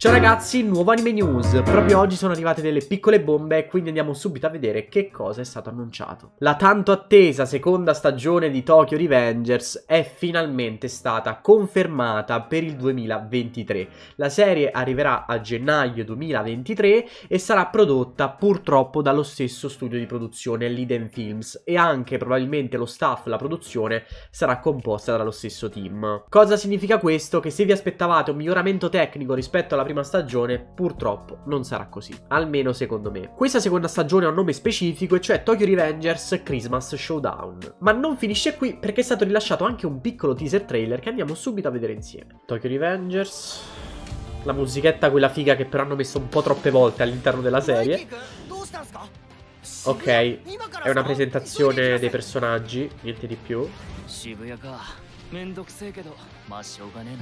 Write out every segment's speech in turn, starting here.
Ciao ragazzi, nuovo anime news. Proprio oggi sono arrivate delle piccole bombe, quindi andiamo subito a vedere che cosa è stato annunciato. La tanto attesa seconda stagione di Tokyo Revengers è finalmente stata confermata per il 2023. La serie arriverà a gennaio 2023 e sarà prodotta purtroppo dallo stesso studio di produzione Liden Films e anche probabilmente lo staff, la produzione sarà composta dallo stesso team. Cosa significa questo? Che se vi aspettavate un miglioramento tecnico rispetto alla prima stagione, purtroppo non sarà così. Almeno secondo me. Questa seconda stagione ha un nome specifico, e cioè Tokyo Revengers Christmas Showdown. Ma non finisce qui perché è stato rilasciato anche un piccolo teaser trailer che andiamo subito a vedere insieme. Tokyo Revengers. La musichetta, quella figa che però hanno messo un po' troppe volte all'interno della serie. Ok, è una presentazione dei personaggi, niente di più.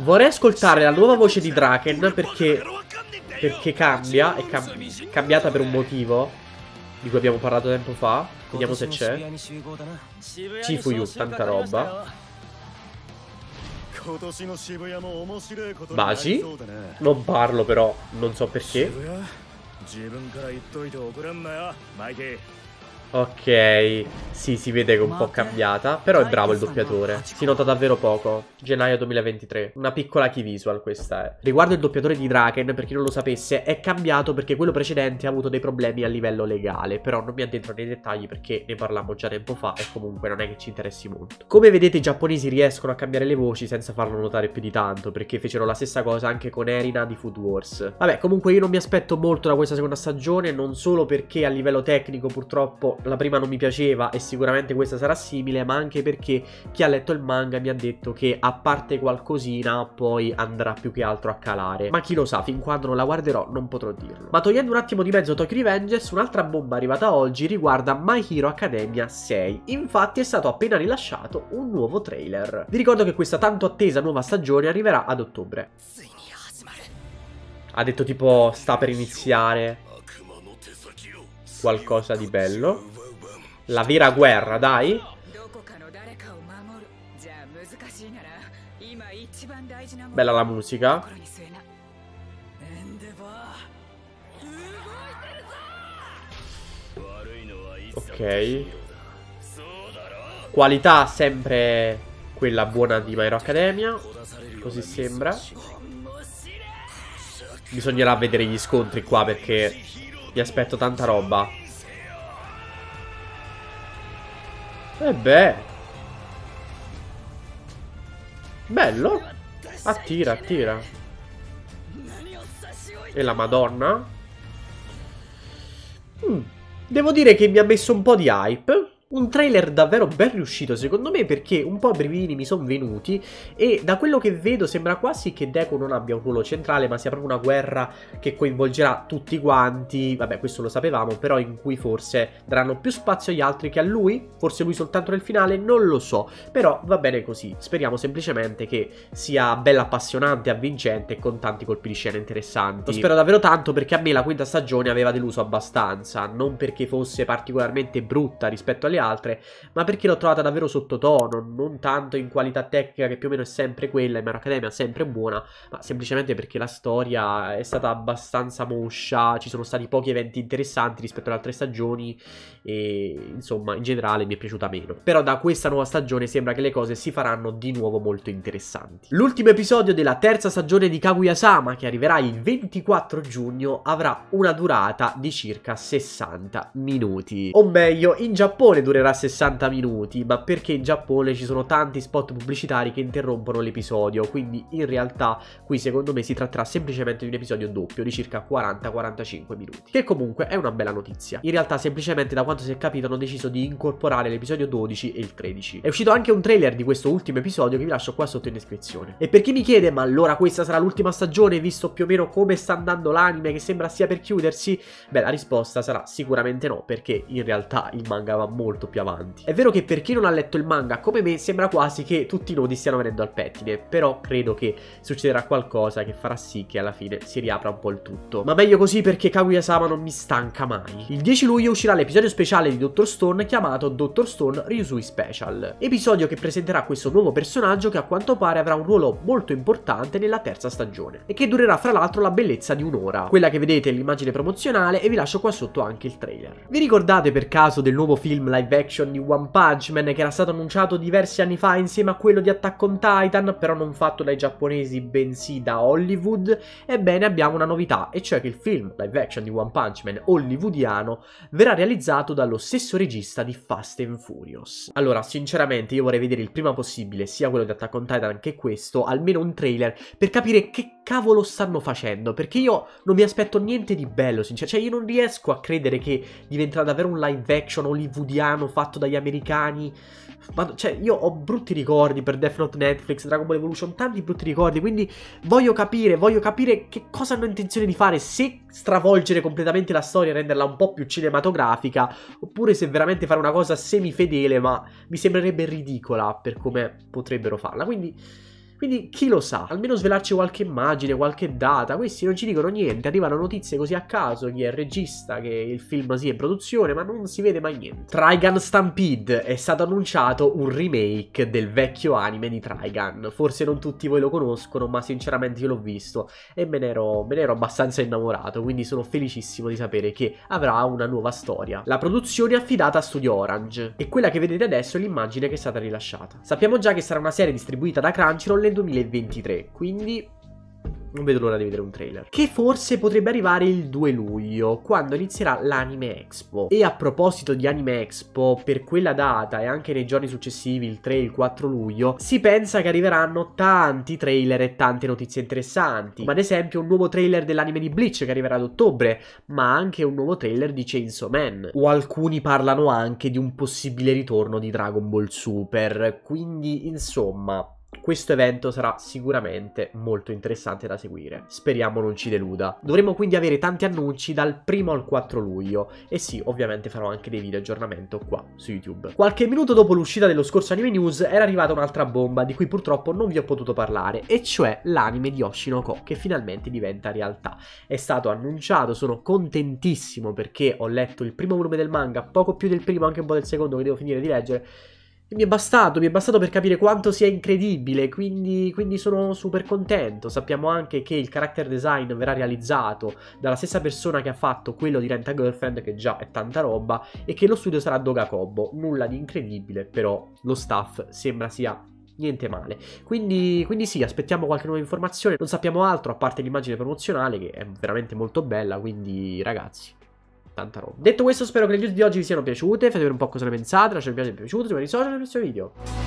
Vorrei ascoltare la nuova voce di Draken perché, perché cambia, è cam cambiata per un motivo di cui abbiamo parlato tempo fa. Vediamo se c'è. Chifuyu, tanta roba. Baci. Non parlo però, non so perché. Ok, sì, si vede che è un po' cambiata, però è bravo il doppiatore. Si nota davvero poco. Gennaio 2023. Una piccola key visual questa è. Riguardo il doppiatore di Draken, per chi non lo sapesse, è cambiato perché quello precedente ha avuto dei problemi a livello legale, però non mi addentro nei dettagli perché ne parlammo già tempo fa e comunque non è che ci interessi molto. Come vedete i giapponesi riescono a cambiare le voci senza farlo notare più di tanto, perché fecero la stessa cosa anche con Erina di Food Wars. Vabbè, comunque io non mi aspetto molto da questa seconda stagione, non solo perché a livello tecnico purtroppo la prima non mi piaceva e sicuramente questa sarà simile, ma anche perché chi ha letto il manga mi ha detto che a parte qualcosina poi andrà più che altro a calare. Ma chi lo sa, fin quando non la guarderò non potrò dirlo. Ma togliendo un attimo di mezzo Tokyo Revengers, un'altra bomba arrivata oggi riguarda My Hero Academia 6. Infatti è stato appena rilasciato un nuovo trailer. Vi ricordo che questa tanto attesa nuova stagione arriverà ad ottobre. Ha detto tipo sta per iniziare qualcosa di bello. La vera guerra, dai. Bella la musica. Ok. Qualità sempre quella buona di My Hero Academia. Così sembra. Bisognerà vedere gli scontri qua perché mi aspetto tanta roba. E beh. Bello. Attira, attira. E la madonna. Mm. Devo dire che mi ha messo un po' di hype. Un trailer davvero ben riuscito secondo me perché un po' brivini mi sono venuti e da quello che vedo sembra quasi che Deku non abbia un ruolo centrale ma sia proprio una guerra che coinvolgerà tutti quanti, vabbè questo lo sapevamo, però in cui forse daranno più spazio agli altri che a lui, forse lui soltanto nel finale, non lo so, però va bene così, speriamo semplicemente che sia bella appassionante, avvincente e con tanti colpi di scena interessanti. Lo spero davvero tanto perché a me la quinta stagione aveva deluso abbastanza, non perché fosse particolarmente brutta rispetto alle altre, ma perché l'ho trovata davvero sottotono, non tanto in qualità tecnica che più o meno è sempre quella, in Mero Academia è sempre buona, ma semplicemente perché la storia è stata abbastanza moscia, ci sono stati pochi eventi interessanti rispetto alle altre stagioni e insomma in generale mi è piaciuta meno. Però da questa nuova stagione sembra che le cose si faranno di nuovo molto interessanti. L'ultimo episodio della terza stagione di Kaguya-sama che arriverà il 24 giugno avrà una durata di circa 60 minuti. O meglio, in Giappone durerà 60 minuti, ma perché in Giappone ci sono tanti spot pubblicitari che interrompono l'episodio, quindi in realtà qui secondo me si tratterà semplicemente di un episodio doppio di circa 40-45 minuti, che comunque è una bella notizia. In realtà semplicemente da quanto si è capito hanno deciso di incorporare l'episodio 12 e il 13. È uscito anche un trailer di questo ultimo episodio che vi lascio qua sotto in descrizione. E per chi mi chiede, ma allora questa sarà l'ultima stagione, visto più o meno come sta andando l'anime che sembra stia per chiudersi? Beh, la risposta sarà sicuramente no, perché in realtà il manga va molto molto più avanti. È vero che per chi non ha letto il manga come me sembra quasi che tutti i nodi stiano venendo al pettine, però credo che succederà qualcosa che farà sì che alla fine si riapra un po' il tutto. Ma meglio così perché Kaguya-sama non mi stanca mai. Il 10 luglio uscirà l'episodio speciale di Dr. Stone chiamato Dr. Stone Ryusui Special, episodio che presenterà questo nuovo personaggio che a quanto pare avrà un ruolo molto importante nella terza stagione e che durerà fra l'altro la bellezza di un'ora, quella che vedete è l'immagine promozionale e vi lascio qua sotto anche il trailer. Vi ricordate per caso del nuovo film live action di One Punch Man che era stato annunciato diversi anni fa insieme a quello di Attack on Titan, però non fatto dai giapponesi bensì da Hollywood? Ebbene abbiamo una novità, e cioè che il film live action di One Punch Man hollywoodiano verrà realizzato dallo stesso regista di Fast and Furious. Allora, sinceramente io vorrei vedere il prima possibile sia quello di Attack on Titan che questo, almeno un trailer, per capire che cavolo stanno facendo, perché io non mi aspetto niente di bello, sinceramente, cioè io non riesco a credere che diventerà davvero un live action hollywoodiano fatto dagli americani. Ma, cioè, io ho brutti ricordi per Death Note Netflix, Dragon Ball Evolution, tanti brutti ricordi, quindi voglio capire, voglio capire che cosa hanno intenzione di fare, se stravolgere completamente la storia e renderla un po' più cinematografica, oppure se veramente fare una cosa semifedele, ma mi sembrerebbe ridicola per come potrebbero farla, quindi... Quindi chi lo sa, almeno svelarci qualche immagine, qualche data, questi non ci dicono niente, arrivano notizie così a caso, chi è il regista, che il film sia in produzione, ma non si vede mai niente. Trigun Stampede è stato annunciato un remake del vecchio anime di Trigun, forse non tutti voi lo conoscono, ma sinceramente io l'ho visto e me ne ero abbastanza innamorato, quindi sono felicissimo di sapere che avrà una nuova storia. La produzione è affidata a Studio Orange e quella che vedete adesso è l'immagine che è stata rilasciata. Sappiamo già che sarà una serie distribuita da Crunchyroll nel 2023, quindi non vedo l'ora di vedere un trailer. Che forse potrebbe arrivare il 2 luglio, quando inizierà l'Anime Expo. E a proposito di Anime Expo, per quella data e anche nei giorni successivi, il 3 e il 4 luglio, si pensa che arriveranno tanti trailer e tante notizie interessanti. Ma ad esempio un nuovo trailer dell'anime di Bleach che arriverà ad ottobre, ma anche un nuovo trailer di Chainsaw Man. O alcuni parlano anche di un possibile ritorno di Dragon Ball Super. Quindi, insomma, questo evento sarà sicuramente molto interessante da seguire. Speriamo non ci deluda. Dovremo quindi avere tanti annunci dal 1 al 4 luglio. E sì, ovviamente farò anche dei video aggiornamento qua su YouTube. Qualche minuto dopo l'uscita dello scorso anime news era arrivata un'altra bomba di cui purtroppo non vi ho potuto parlare. E cioè l'anime di Oshinoko che finalmente diventa realtà. È stato annunciato, sono contentissimo perché ho letto il primo volume del manga, poco più del primo, anche un po' del secondo che devo finire di leggere e mi è bastato, mi è bastato per capire quanto sia incredibile, quindi, quindi, sono super contento. Sappiamo anche che il character design verrà realizzato dalla stessa persona che ha fatto quello di Renta Girlfriend, che già è tanta roba, e che lo studio sarà Doga Kobo. Nulla di incredibile, però lo staff sembra sia niente male. Quindi, quindi, sì, aspettiamo qualche nuova informazione. Non sappiamo altro a parte l'immagine promozionale che è veramente molto bella. Quindi, ragazzi, tanta roba. Detto questo, spero che le news di oggi vi siano piaciute. Fatemi un po' cosa ne pensate. Lasciate un piace se vi è piaciuto. Ci vediamo nei social nel prossimo video.